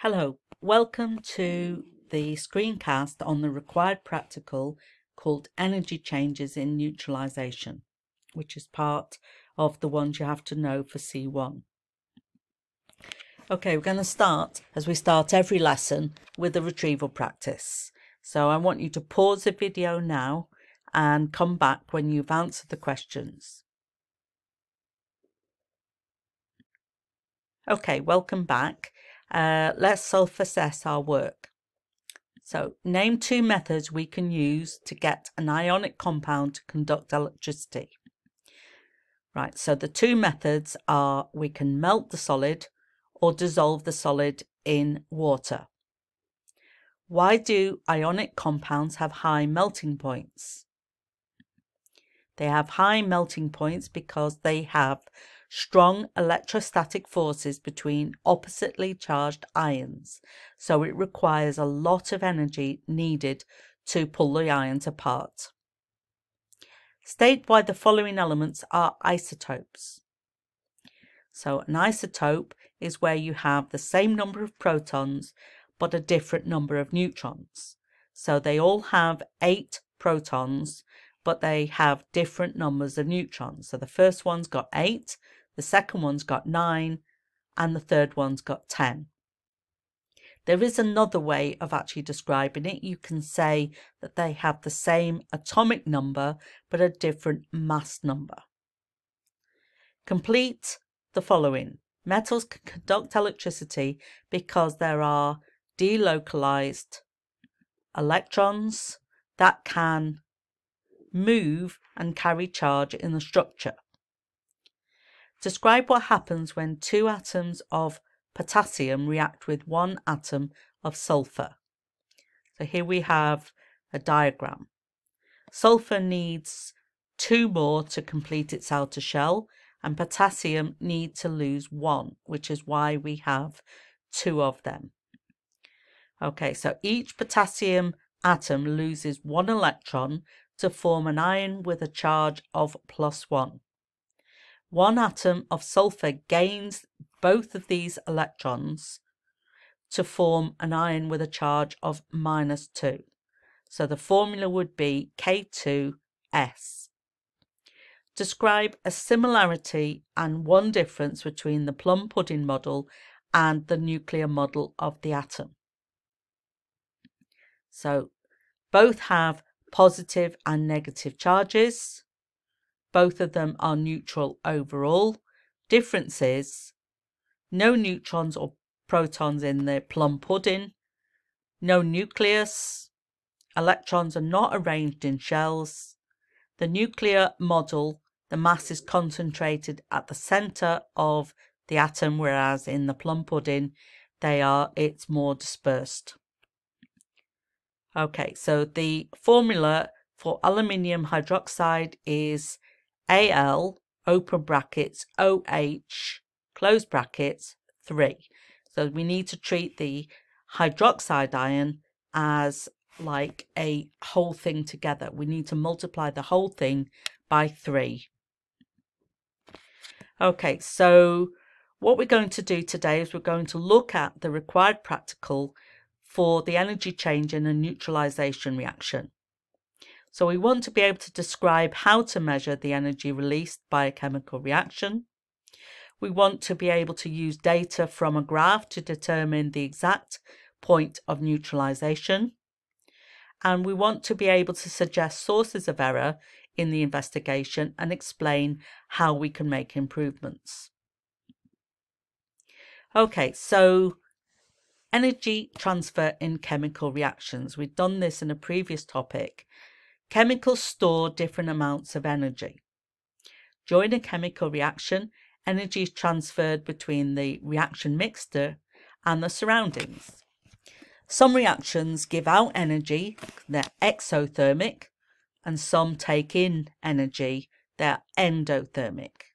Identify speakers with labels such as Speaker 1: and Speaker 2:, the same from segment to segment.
Speaker 1: Hello, welcome to the screencast on the required practical called Energy Changes in Neutralization, which is part of the ones you have to know for C1. Okay, we're going to start, as we start every lesson, with a retrieval practice. So I want you to pause the video now and come back when you've answered the questions. Okay, welcome back. Uh, let's self-assess our work. So name two methods we can use to get an ionic compound to conduct electricity. Right, so the two methods are we can melt the solid or dissolve the solid in water. Why do ionic compounds have high melting points? They have high melting points because they have strong electrostatic forces between oppositely charged ions, so it requires a lot of energy needed to pull the ions apart. State why the following elements are isotopes. So an isotope is where you have the same number of protons but a different number of neutrons. So they all have eight protons but they have different numbers of neutrons. So the first one's got eight, the second one's got 9, and the third one's got 10. There is another way of actually describing it. You can say that they have the same atomic number but a different mass number. Complete the following. Metals can conduct electricity because there are delocalized electrons that can move and carry charge in the structure. Describe what happens when two atoms of potassium react with one atom of sulfur. So here we have a diagram. Sulfur needs two more to complete its outer shell and potassium need to lose one, which is why we have two of them. Okay, so each potassium atom loses one electron to form an ion with a charge of plus one. One atom of sulfur gains both of these electrons to form an ion with a charge of minus 2. So the formula would be K2S. Describe a similarity and one difference between the plum pudding model and the nuclear model of the atom. So both have positive and negative charges. Both of them are neutral overall. Differences no neutrons or protons in the plum pudding, no nucleus, electrons are not arranged in shells. The nuclear model, the mass is concentrated at the center of the atom, whereas in the plum pudding, they are it's more dispersed. Okay, so the formula for aluminium hydroxide is Al, open brackets, OH, close brackets, 3. So we need to treat the hydroxide ion as like a whole thing together. We need to multiply the whole thing by 3. Okay, so what we're going to do today is we're going to look at the required practical for the energy change in a neutralization reaction. So we want to be able to describe how to measure the energy released by a chemical reaction. We want to be able to use data from a graph to determine the exact point of neutralization. And we want to be able to suggest sources of error in the investigation and explain how we can make improvements. Okay, so energy transfer in chemical reactions. We've done this in a previous topic Chemicals store different amounts of energy. During a chemical reaction, energy is transferred between the reaction mixture and the surroundings. Some reactions give out energy, they're exothermic, and some take in energy, they're endothermic.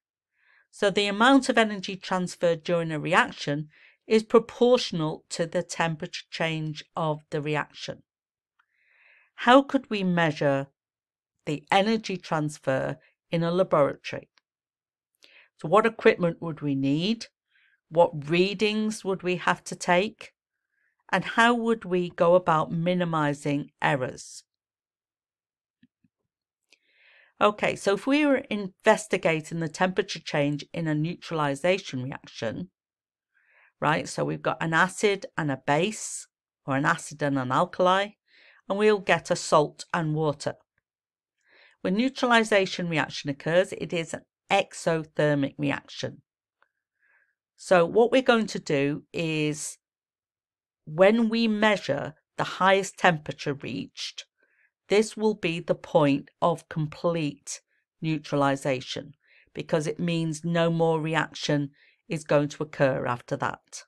Speaker 1: So the amount of energy transferred during a reaction is proportional to the temperature change of the reaction how could we measure the energy transfer in a laboratory? So what equipment would we need? What readings would we have to take? And how would we go about minimizing errors? Okay, so if we were investigating the temperature change in a neutralization reaction, right, so we've got an acid and a base, or an acid and an alkali, and we'll get a salt and water. When neutralization reaction occurs, it is an exothermic reaction. So what we're going to do is when we measure the highest temperature reached, this will be the point of complete neutralization because it means no more reaction is going to occur after that.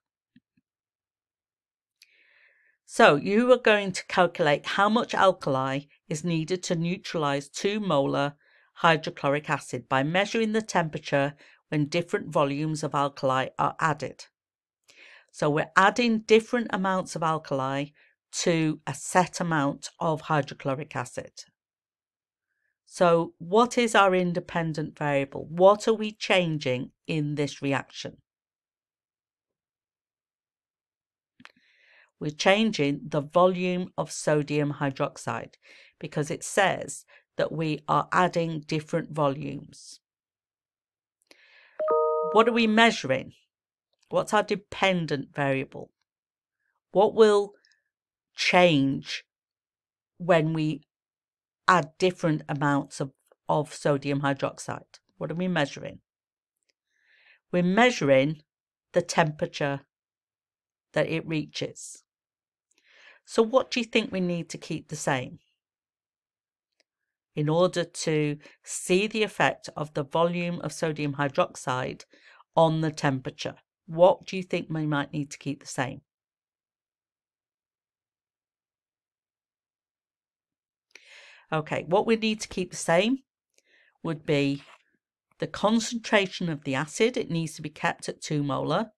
Speaker 1: So you are going to calculate how much alkali is needed to neutralize 2 molar hydrochloric acid by measuring the temperature when different volumes of alkali are added. So we're adding different amounts of alkali to a set amount of hydrochloric acid. So what is our independent variable? What are we changing in this reaction? We're changing the volume of sodium hydroxide because it says that we are adding different volumes. What are we measuring? What's our dependent variable? What will change when we add different amounts of, of sodium hydroxide? What are we measuring? We're measuring the temperature that it reaches. So what do you think we need to keep the same? In order to see the effect of the volume of sodium hydroxide on the temperature, what do you think we might need to keep the same? Okay, what we need to keep the same would be the concentration of the acid, it needs to be kept at 2 molar,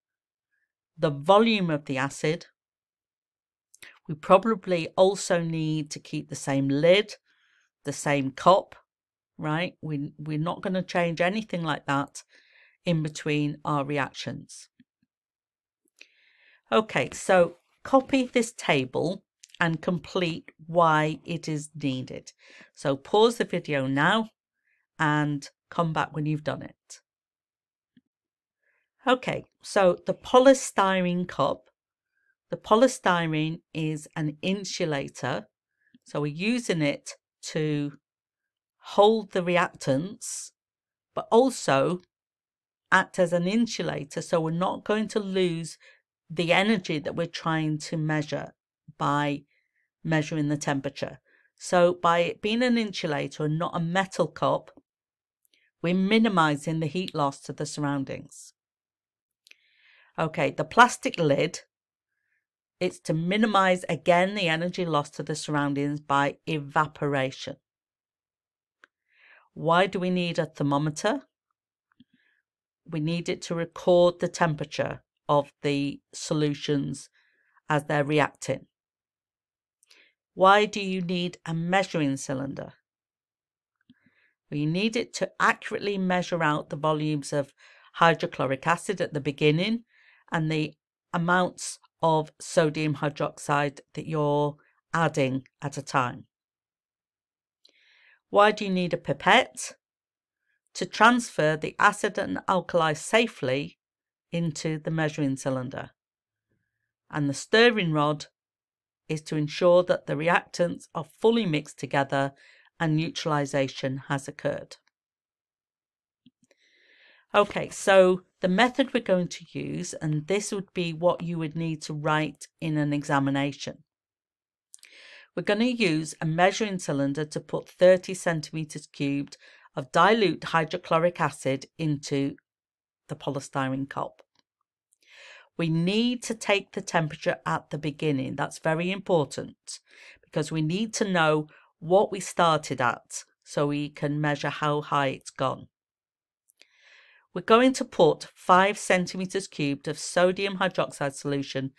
Speaker 1: the volume of the acid, we probably also need to keep the same lid, the same cup, right? We, we're not going to change anything like that in between our reactions. Okay, so copy this table and complete why it is needed. So pause the video now and come back when you've done it. Okay, so the polystyrene cup the polystyrene is an insulator, so we're using it to hold the reactants, but also act as an insulator, so we're not going to lose the energy that we're trying to measure by measuring the temperature. So by it being an insulator and not a metal cup, we're minimizing the heat loss to the surroundings. Okay, the plastic lid it's to minimize again the energy loss to the surroundings by evaporation. Why do we need a thermometer? We need it to record the temperature of the solutions as they're reacting. Why do you need a measuring cylinder? We need it to accurately measure out the volumes of hydrochloric acid at the beginning and the amounts of sodium hydroxide that you're adding at a time. Why do you need a pipette? To transfer the acid and alkali safely into the measuring cylinder. And the stirring rod is to ensure that the reactants are fully mixed together and neutralization has occurred. Okay, so the method we're going to use, and this would be what you would need to write in an examination. We're going to use a measuring cylinder to put 30 centimetres cubed of dilute hydrochloric acid into the polystyrene cup. We need to take the temperature at the beginning. That's very important because we need to know what we started at so we can measure how high it's gone. We're going to put 5 centimeters cubed of sodium hydroxide solution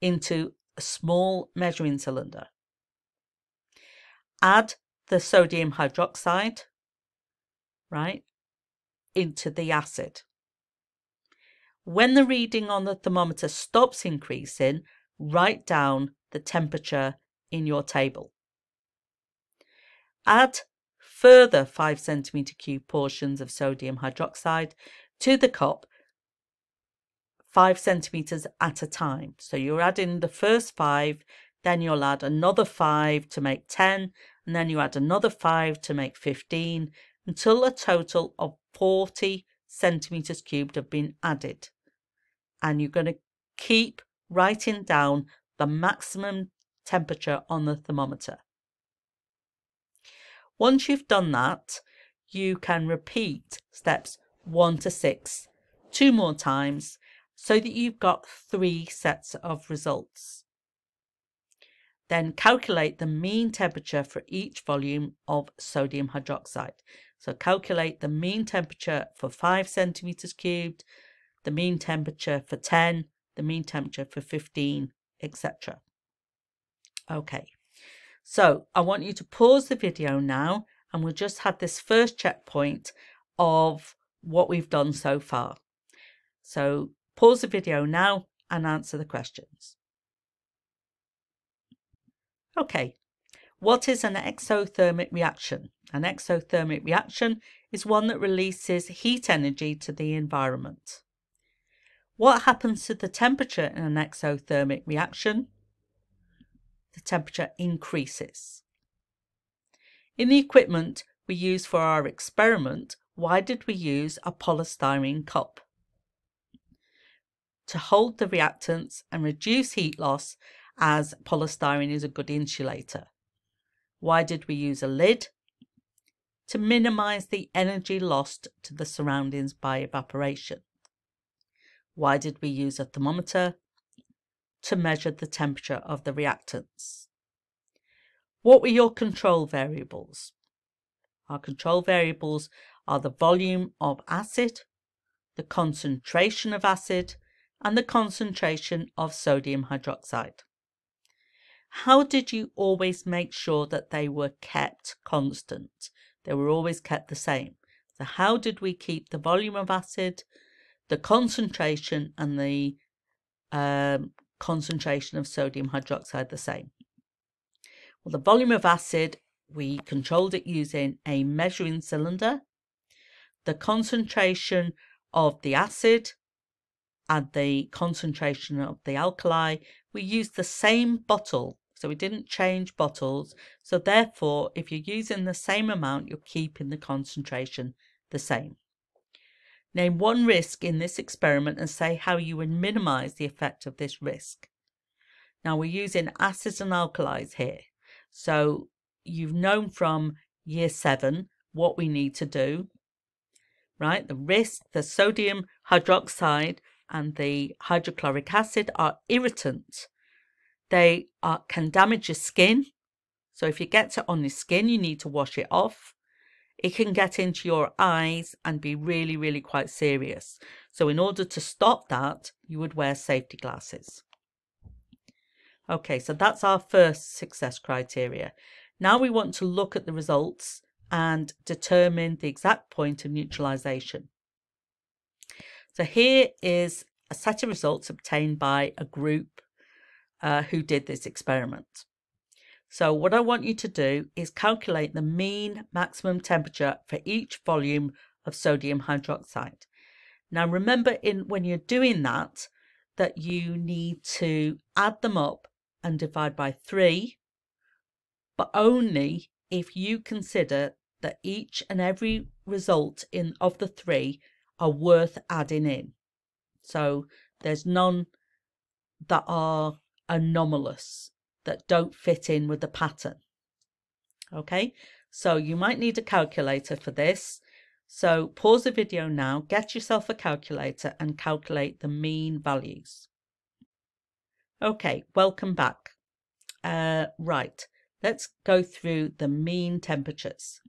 Speaker 1: into a small measuring cylinder. Add the sodium hydroxide, right, into the acid. When the reading on the thermometer stops increasing, write down the temperature in your table. Add further 5 centimeter cube portions of sodium hydroxide to the cup 5 centimeters at a time. So you're adding the first 5, then you'll add another 5 to make 10, and then you add another 5 to make 15 until a total of 40 centimeters cubed have been added. And you're going to keep writing down the maximum temperature on the thermometer. Once you've done that, you can repeat steps 1 to 6 two more times so that you've got three sets of results. Then calculate the mean temperature for each volume of sodium hydroxide. So calculate the mean temperature for 5 centimeters cubed, the mean temperature for 10, the mean temperature for 15, etc. Okay, so I want you to pause the video now and we'll just have this first checkpoint of what we've done so far. So pause the video now and answer the questions. Okay, what is an exothermic reaction? An exothermic reaction is one that releases heat energy to the environment. What happens to the temperature in an exothermic reaction? The temperature increases. In the equipment we use for our experiment, why did we use a polystyrene cup? To hold the reactants and reduce heat loss as polystyrene is a good insulator. Why did we use a lid? To minimize the energy lost to the surroundings by evaporation. Why did we use a thermometer? To measure the temperature of the reactants. What were your control variables? Our control variables are the volume of acid, the concentration of acid, and the concentration of sodium hydroxide. How did you always make sure that they were kept constant? They were always kept the same. So how did we keep the volume of acid, the concentration and the um, concentration of sodium hydroxide the same? Well, the volume of acid, we controlled it using a measuring cylinder. The concentration of the acid and the concentration of the alkali, we used the same bottle. So we didn't change bottles. So therefore, if you're using the same amount, you're keeping the concentration the same. Name one risk in this experiment and say how you would minimize the effect of this risk. Now we're using acids and alkalis here. So you've known from year seven what we need to do, right? The risk, the sodium hydroxide and the hydrochloric acid are irritants. They are, can damage your skin. So if you get it on your skin, you need to wash it off. It can get into your eyes and be really, really quite serious. So in order to stop that, you would wear safety glasses. Okay, so that's our first success criteria. Now we want to look at the results and determine the exact point of neutralization. So here is a set of results obtained by a group uh, who did this experiment. So what I want you to do is calculate the mean maximum temperature for each volume of sodium hydroxide. Now remember in when you're doing that, that you need to add them up and divide by three, but only if you consider that each and every result in of the three are worth adding in. So there's none that are anomalous that don't fit in with the pattern. Okay, so you might need a calculator for this. So pause the video now, get yourself a calculator and calculate the mean values. Okay, welcome back. Uh, right, let's go through the mean temperatures.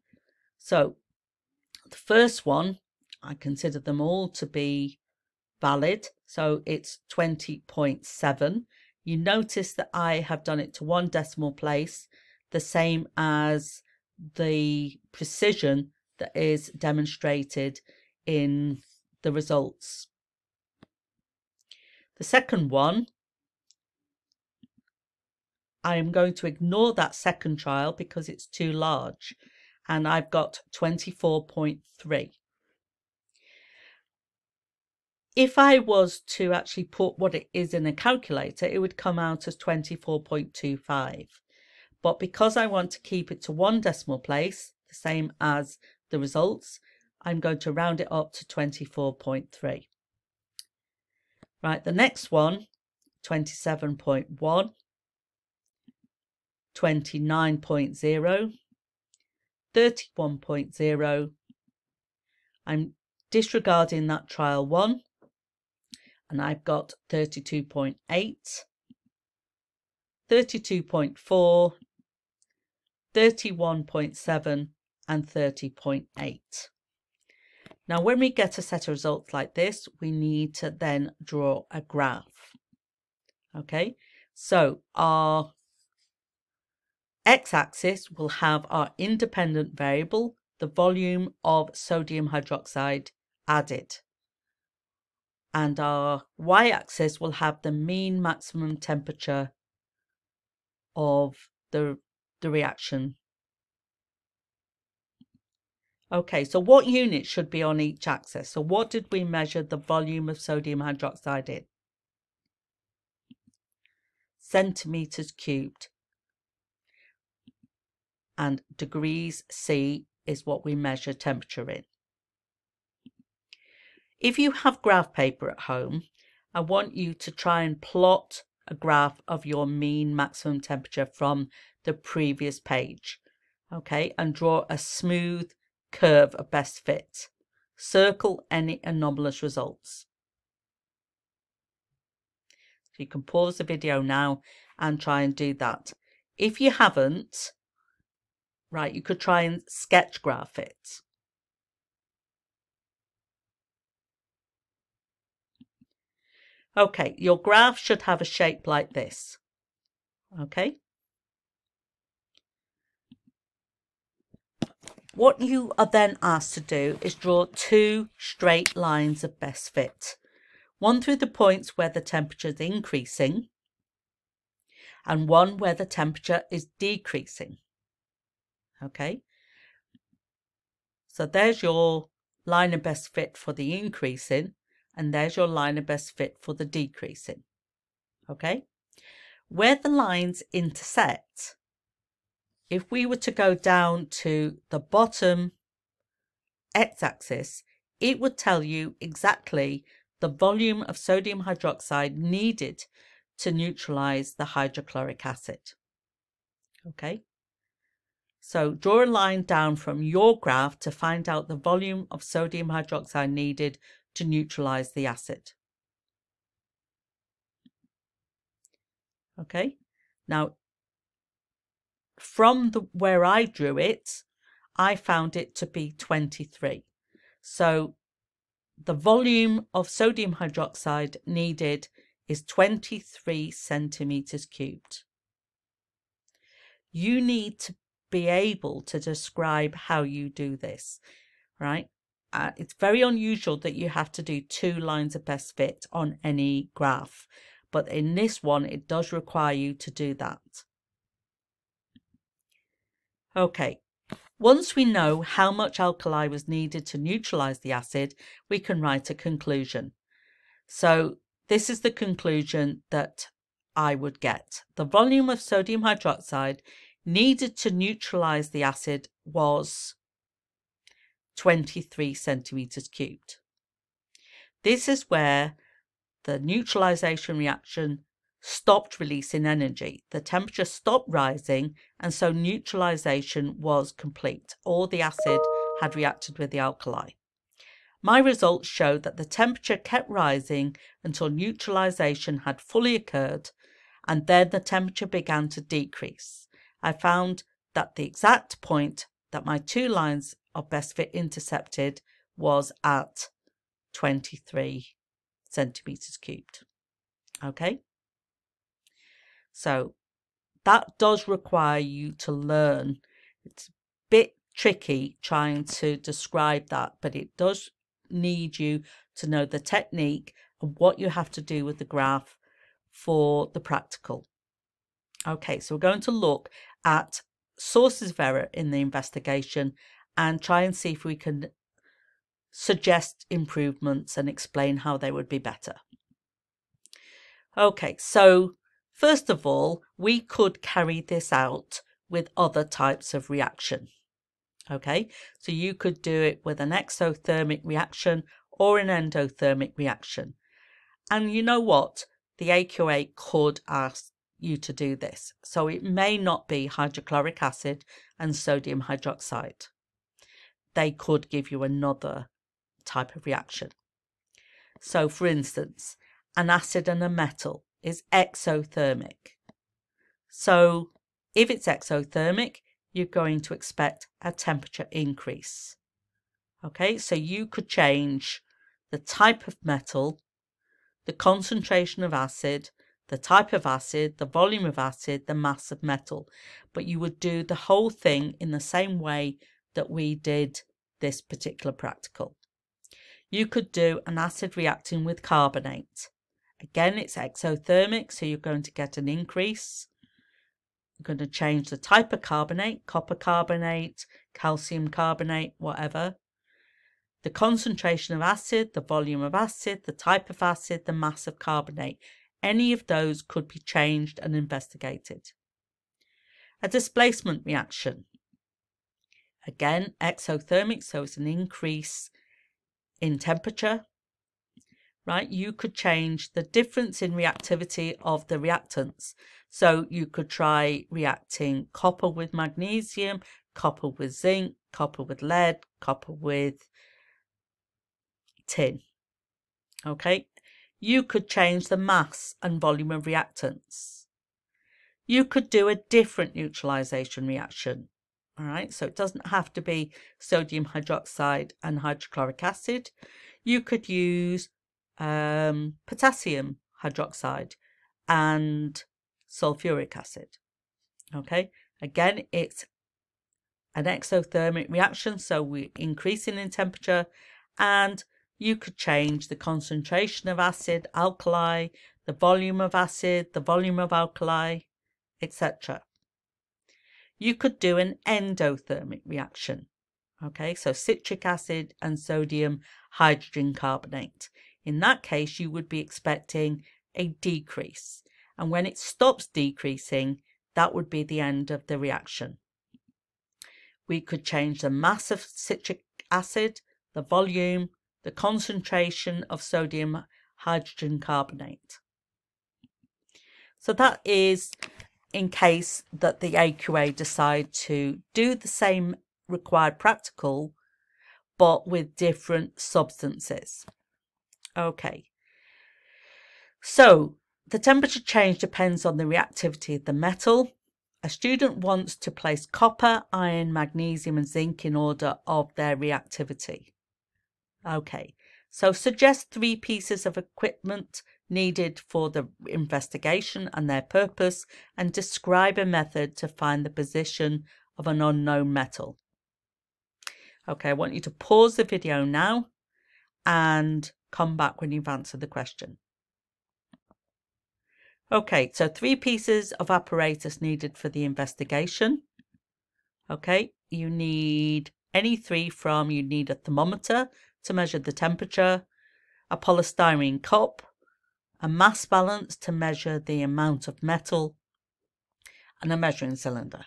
Speaker 1: So the first one, I consider them all to be valid. So it's 20.7. You notice that I have done it to one decimal place, the same as the precision that is demonstrated in the results. The second one I am going to ignore that second trial because it's too large and I've got 24.3. If I was to actually put what it is in a calculator, it would come out as 24.25. But because I want to keep it to one decimal place, the same as the results, I'm going to round it up to 24.3. Right, the next one, 27.1, 29.0, 31.0. I'm disregarding that trial one and I've got 32.8, 32.4, 31.7 and 30.8. Now, when we get a set of results like this, we need to then draw a graph. Okay, so our x-axis will have our independent variable, the volume of sodium hydroxide added. And our y-axis will have the mean maximum temperature of the, the reaction Okay, so what unit should be on each axis? So what did we measure the volume of sodium hydroxide in? Centimetres cubed. And degrees C is what we measure temperature in. If you have graph paper at home, I want you to try and plot a graph of your mean maximum temperature from the previous page. Okay, and draw a smooth curve of best fit. Circle any anomalous results. So you can pause the video now and try and do that. If you haven't, right, you could try and sketch graph it. Okay, your graph should have a shape like this. Okay. What you are then asked to do is draw two straight lines of best fit. One through the points where the temperature is increasing and one where the temperature is decreasing. Okay. So there's your line of best fit for the increasing and there's your line of best fit for the decreasing. Okay. Where the lines intersect, if we were to go down to the bottom x-axis, it would tell you exactly the volume of sodium hydroxide needed to neutralize the hydrochloric acid. Okay, so draw a line down from your graph to find out the volume of sodium hydroxide needed to neutralize the acid. Okay, now from the where I drew it, I found it to be 23. So the volume of sodium hydroxide needed is 23 centimeters cubed. You need to be able to describe how you do this, right? Uh, it's very unusual that you have to do two lines of best fit on any graph, but in this one, it does require you to do that. Okay, once we know how much alkali was needed to neutralize the acid, we can write a conclusion. So this is the conclusion that I would get. The volume of sodium hydroxide needed to neutralize the acid was 23 centimeters cubed. This is where the neutralization reaction stopped releasing energy. The temperature stopped rising, and so neutralization was complete. All the acid had reacted with the alkali. My results showed that the temperature kept rising until neutralization had fully occurred, and then the temperature began to decrease. I found that the exact point that my two lines of best fit intercepted was at 23 centimeters cubed. Okay. So that does require you to learn. It's a bit tricky trying to describe that, but it does need you to know the technique and what you have to do with the graph for the practical. Okay, so we're going to look at sources of error in the investigation and try and see if we can suggest improvements and explain how they would be better. Okay, so first of all, we could carry this out with other types of reaction. Okay, so you could do it with an exothermic reaction or an endothermic reaction. And you know what? The AQA could ask you to do this. So it may not be hydrochloric acid and sodium hydroxide. They could give you another type of reaction. So for instance, an acid and a metal is exothermic. So if it's exothermic, you're going to expect a temperature increase. Okay, so you could change the type of metal, the concentration of acid, the type of acid, the volume of acid, the mass of metal. But you would do the whole thing in the same way that we did this particular practical. You could do an acid reacting with carbonate. Again, it's exothermic, so you're going to get an increase. You're going to change the type of carbonate, copper carbonate, calcium carbonate, whatever. The concentration of acid, the volume of acid, the type of acid, the mass of carbonate. Any of those could be changed and investigated. A displacement reaction. Again, exothermic, so it's an increase in temperature, right? You could change the difference in reactivity of the reactants. So you could try reacting copper with magnesium, copper with zinc, copper with lead, copper with tin. Okay, you could change the mass and volume of reactants. You could do a different neutralization reaction. All right, so it doesn't have to be sodium hydroxide and hydrochloric acid. You could use um, potassium hydroxide and sulfuric acid. Okay, again, it's an exothermic reaction, so we're increasing in temperature, and you could change the concentration of acid, alkali, the volume of acid, the volume of alkali, etc. You could do an endothermic reaction. Okay, so citric acid and sodium hydrogen carbonate. In that case, you would be expecting a decrease. And when it stops decreasing, that would be the end of the reaction. We could change the mass of citric acid, the volume, the concentration of sodium hydrogen carbonate. So that is in case that the AQA decide to do the same required practical but with different substances. Okay. So the temperature change depends on the reactivity of the metal. A student wants to place copper, iron, magnesium and zinc in order of their reactivity. Okay, so suggest three pieces of equipment needed for the investigation and their purpose and describe a method to find the position of an unknown metal. Okay, I want you to pause the video now and come back when you've answered the question. Okay, so three pieces of apparatus needed for the investigation. Okay, you need any three from, you need a thermometer to measure the temperature, a polystyrene cup, a mass balance to measure the amount of metal, and a measuring cylinder.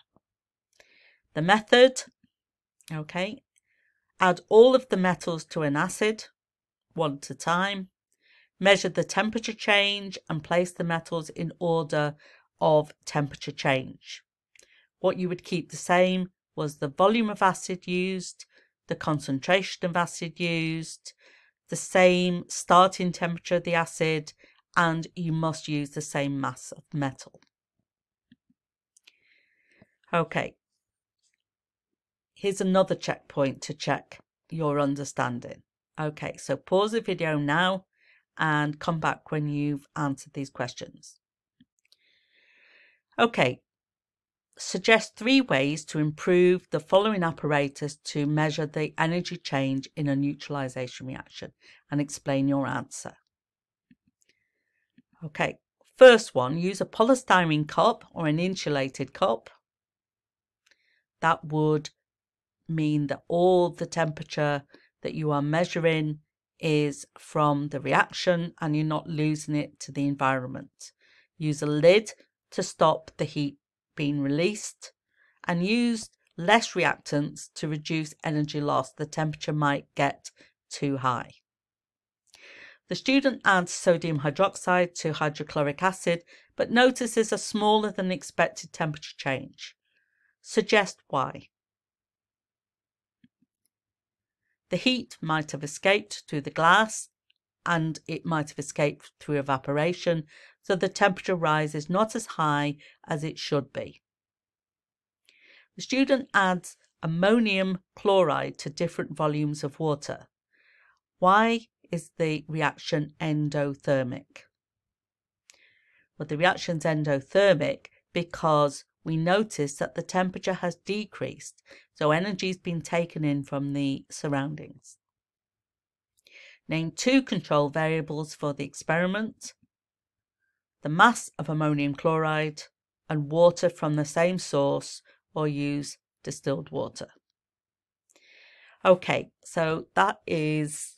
Speaker 1: The method, okay, add all of the metals to an acid, one at a time, measure the temperature change and place the metals in order of temperature change. What you would keep the same was the volume of acid used, the concentration of acid used, the same starting temperature of the acid, and you must use the same mass of metal. Okay, here's another checkpoint to check your understanding. Okay, so pause the video now and come back when you've answered these questions. Okay, suggest three ways to improve the following apparatus to measure the energy change in a neutralization reaction and explain your answer. Okay, First one, use a polystyrene cup or an insulated cup. That would mean that all the temperature that you are measuring is from the reaction and you're not losing it to the environment. Use a lid to stop the heat being released and use less reactants to reduce energy loss. The temperature might get too high. The student adds sodium hydroxide to hydrochloric acid, but notices a smaller than expected temperature change. Suggest why. The heat might have escaped through the glass and it might have escaped through evaporation, so the temperature rise is not as high as it should be. The student adds ammonium chloride to different volumes of water. Why is the reaction endothermic? Well, the reaction's endothermic because we notice that the temperature has decreased, so energy has been taken in from the surroundings. Name two control variables for the experiment. The mass of ammonium chloride and water from the same source or use distilled water. Okay, so that is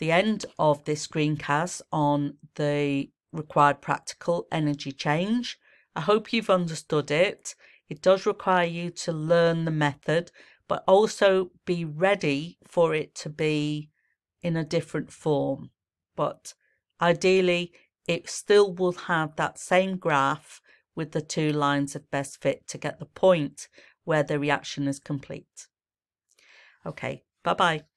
Speaker 1: the end of this screencast on the required practical energy change. I hope you've understood it. It does require you to learn the method, but also be ready for it to be in a different form. But ideally, it still will have that same graph with the two lines of best fit to get the point where the reaction is complete. Okay, bye bye.